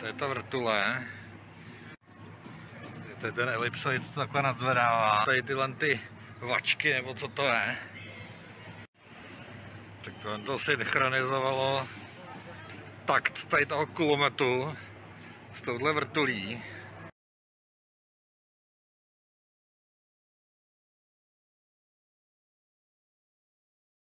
To je ta vrtule. To je ten elipsoid, to takhle nadzvedává. Tady tyhle ty vačky, nebo co to je. Tak to, to synchronizovalo takt tady toho kulometu s touhle vrtulí.